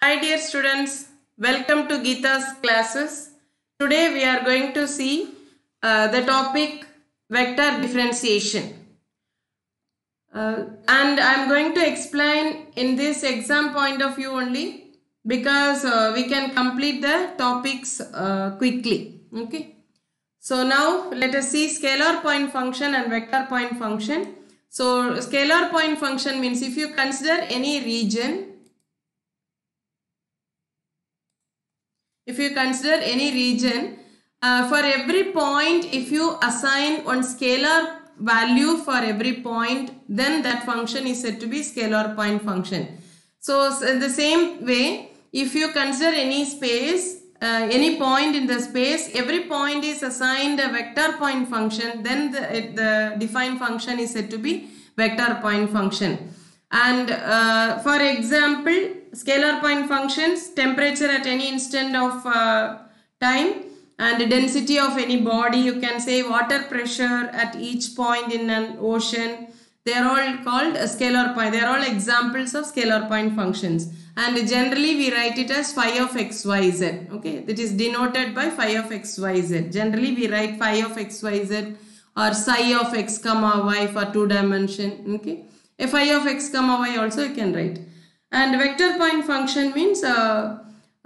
Hi dear students, welcome to Gita's classes. Today we are going to see uh, the topic vector differentiation. Uh, and I am going to explain in this exam point of view only because uh, we can complete the topics uh, quickly. Okay. So now let us see scalar point function and vector point function. So scalar point function means if you consider any region if you consider any region uh, for every point if you assign one scalar value for every point then that function is said to be scalar point function. So, so the same way if you consider any space uh, any point in the space every point is assigned a vector point function then the, the defined function is said to be vector point function. And uh, for example scalar point functions temperature at any instant of uh, time and density of any body. You can say water pressure at each point in an ocean. They are all called scalar point. They are all examples of scalar point functions. And generally we write it as phi of xyz okay? That is denoted by phi of xyz generally we write phi of xyz or psi of x comma y for two dimension. Okay? Phi of x comma y also you can write and vector point function means uh,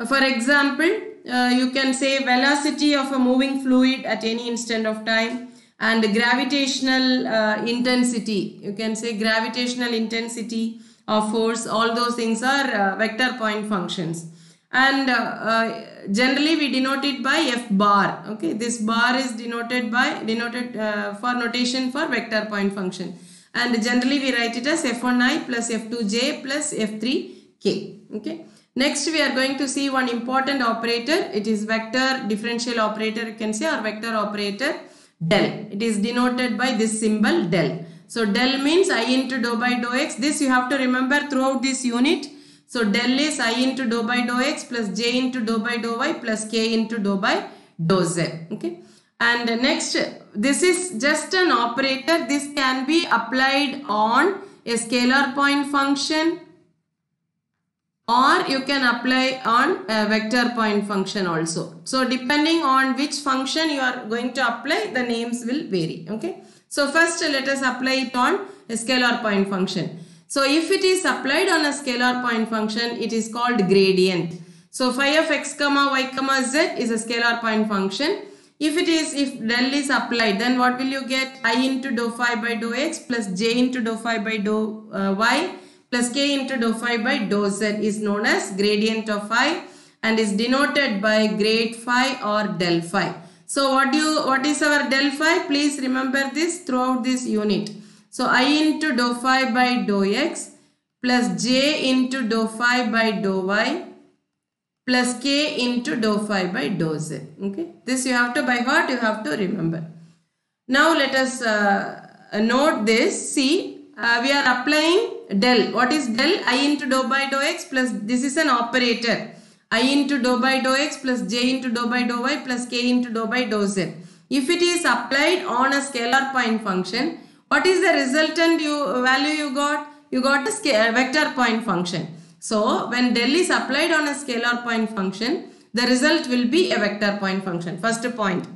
for example uh, you can say velocity of a moving fluid at any instant of time and gravitational uh, intensity. You can say gravitational intensity of force all those things are uh, vector point functions. And uh, uh, generally we denote it by f bar okay? This bar is denoted by denoted for notation for vector point function and generally we write it as f1i plus f2j plus f3k okay? Next we are going to see one important operator. It is vector differential operator you can say or vector operator del. It is denoted by this symbol del. So del means i into dou by dou x. This you have to remember throughout this unit. So del is i into dou by dou x plus j into dou by dou y plus k into dou by dou z. Okay and next this is just an operator. This can be applied on a scalar point function or you can apply on a vector point function also. So depending on which function you are going to apply the names will vary okay? So first let us apply it on a scalar point function. So if it is applied on a scalar point function it is called gradient. So phi of x comma y comma z is a scalar point function if it is, if del is applied, then what will you get? i into dou phi by dou x plus j into dou phi by dou uh, y plus k into dou phi by dou z is known as gradient of phi and is denoted by grade phi or del phi. So what do you, what is our del phi? Please remember this throughout this unit. So i into dou phi by dou x plus j into dou phi by dou y plus k into dou phi by dou z. Okay, this you have to by heart, you have to remember. Now let us uh, note this. See, uh, we are applying del. What is del? i into dou by dou x plus this is an operator. i into dou by dou x plus j into dou by dou y plus k into dou by dou z. If it is applied on a scalar point function, what is the resultant you value you got? You got a scale, vector point function. So when del is applied on a scalar point function, the result will be a vector point function. First point.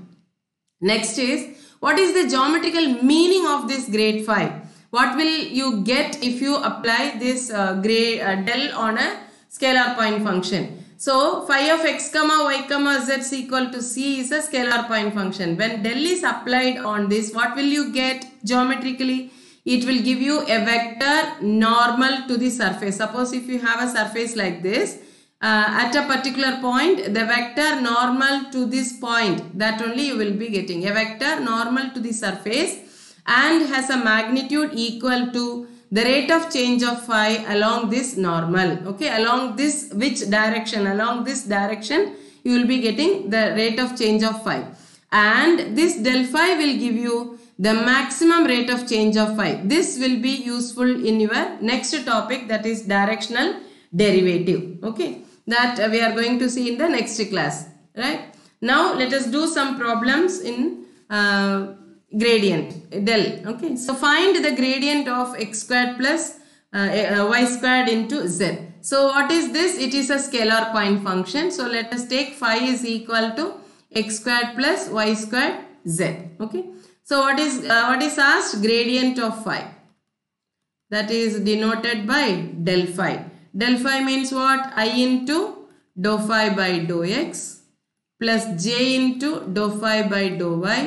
Next is what is the geometrical meaning of this grade phi? What will you get if you apply this uh, uh, del on a scalar point function? So phi of x comma y comma z is equal to c is a scalar point function. When del is applied on this, what will you get geometrically? It will give you a vector normal to the surface. Suppose if you have a surface like this, uh, at a particular point, the vector normal to this point, that only you will be getting. A vector normal to the surface and has a magnitude equal to the rate of change of phi along this normal. Okay, along this, which direction? Along this direction, you will be getting the rate of change of phi. And this del phi will give you the maximum rate of change of phi. This will be useful in your next topic that is directional derivative. Okay, that we are going to see in the next class. Right. Now let us do some problems in uh, gradient del. Okay, so find the gradient of x squared plus uh, y squared into z. So what is this? It is a scalar point function. So let us take phi is equal to x squared plus y squared z. Okay. So what is uh, what is asked? Gradient of phi. That is denoted by del phi. Del phi means what? I into dou phi by dou x plus j into dou phi by dou y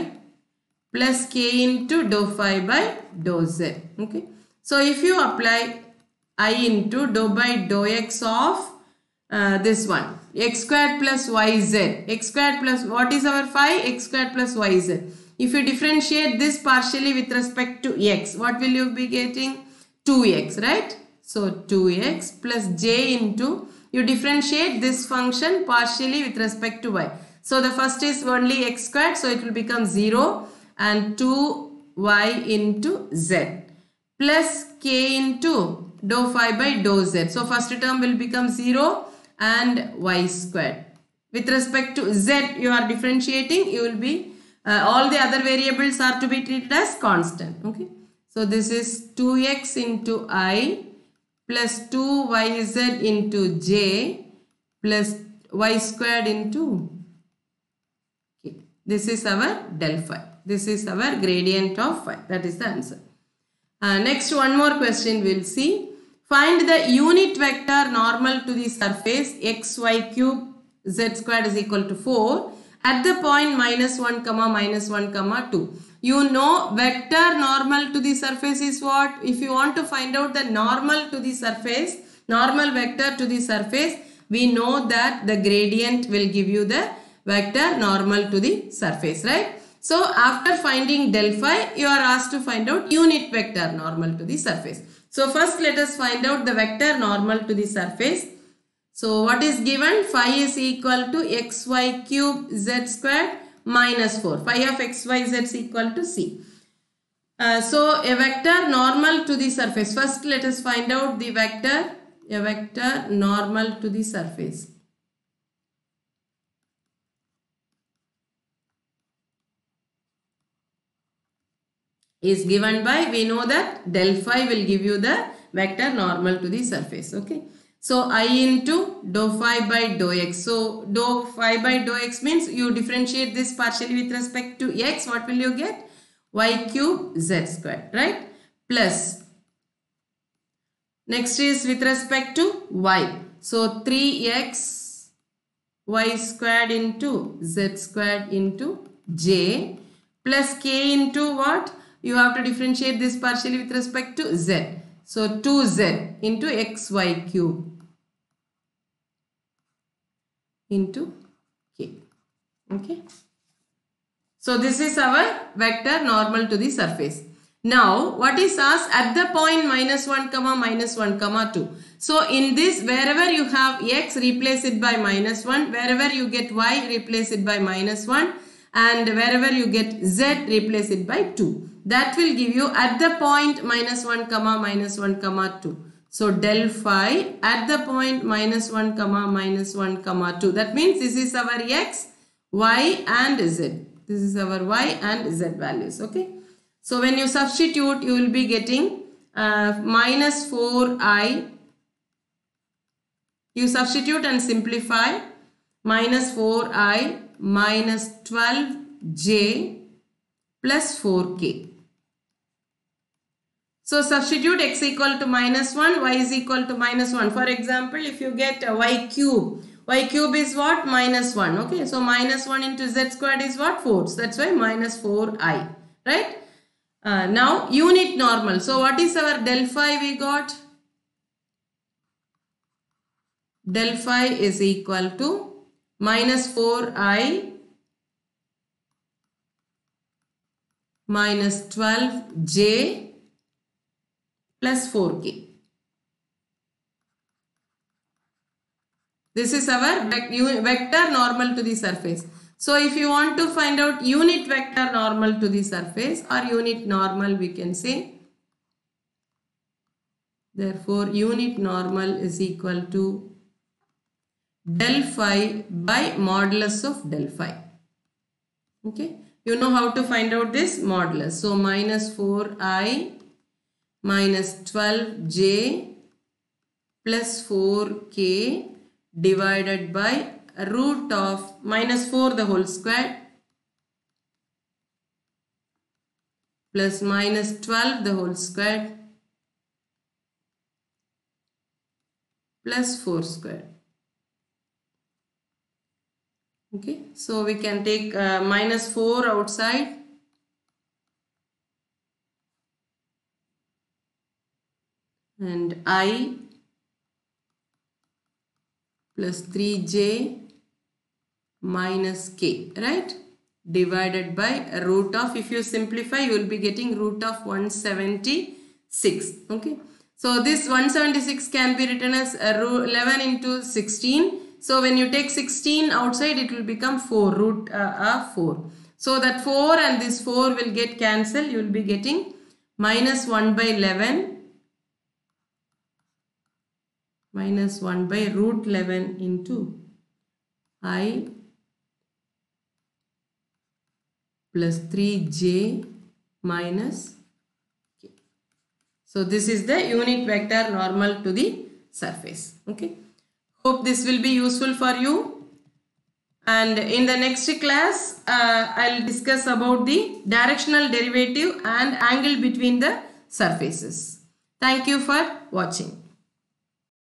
plus k into dou phi by dou z. Okay. So if you apply i into dou by dou x of uh, this one x squared plus yz x squared plus what is our phi x squared plus yz if you differentiate this partially with respect to x what will you be getting 2x right so 2x plus j into you differentiate this function partially with respect to y so the first is only x squared so it will become 0 and 2y into z plus k into dou phi by dou z. So first term will become 0 and y squared. With respect to z you are differentiating you will be uh, all the other variables are to be treated as constant. Okay. So this is 2x into i plus 2yz into j plus y squared into k. This is our del phi. This is our gradient of phi. That is the answer. Uh, next one more question we'll see. Find the unit vector normal to the surface xy cube z squared is equal to 4 at the point minus 1 comma minus 1 comma 2. You know vector normal to the surface is what? If you want to find out the normal to the surface, normal vector to the surface, we know that the gradient will give you the vector normal to the surface, right? So after finding del phi, you are asked to find out unit vector normal to the surface. So first let us find out the vector normal to the surface. So what is given? Phi is equal to xy cube z squared minus 4. Phi of xyz is equal to c. Uh, so a vector normal to the surface. First let us find out the vector, a vector normal to the surface. is given by we know that del phi will give you the vector normal to the surface okay so i into dou phi by dou x. So dou phi by dou x means you differentiate this partially with respect to x. What will you get? Y cube z square right? Plus next is with respect to y. So 3x y squared into z squared into j plus k into what? You have to differentiate this partially with respect to z. So 2z into xy cube into k. Okay. So this is our vector normal to the surface. Now what is asked at the point minus 1 comma minus 1 comma 2. So in this wherever you have x replace it by minus 1 wherever you get y replace it by minus 1 and wherever you get z replace it by 2 that will give you at the point minus 1 comma minus 1 comma 2. So del phi at the point minus 1 comma minus 1 comma 2. That means this is our x, y and z. This is our y and z values. Okay. So when you substitute you will be getting uh, minus 4i. You substitute and simplify minus 4i minus 12j plus 4k. So substitute x equal to minus 1, y is equal to minus 1. For example, if you get y cube, y cube is what? Minus 1. Okay, so minus 1 into z squared is what? 4. So that's why minus 4i. Right? Uh, now unit normal. So what is our del phi we got? Del phi is equal to minus 4i minus 12j plus 4k. This is our vector normal to the surface. So if you want to find out unit vector normal to the surface or unit normal we can say therefore unit normal is equal to del phi by modulus of del phi. Okay. You know how to find out this modulus. So minus 4i minus 12j plus 4k divided by root of minus 4 the whole square plus minus 12 the whole square plus 4 square. Okay, so we can take uh, minus 4 outside and i plus 3j minus k, right? Divided by root of, if you simplify, you will be getting root of 176, okay? So this 176 can be written as 11 into 16. So when you take 16 outside, it will become 4, root uh, 4. So that 4 and this 4 will get cancelled. You will be getting minus 1 by 11 minus 1 by root 11 into i plus 3j minus k. So this is the unit vector normal to the surface. Okay. Hope this will be useful for you. And in the next class, uh, I'll discuss about the directional derivative and angle between the surfaces. Thank you for watching.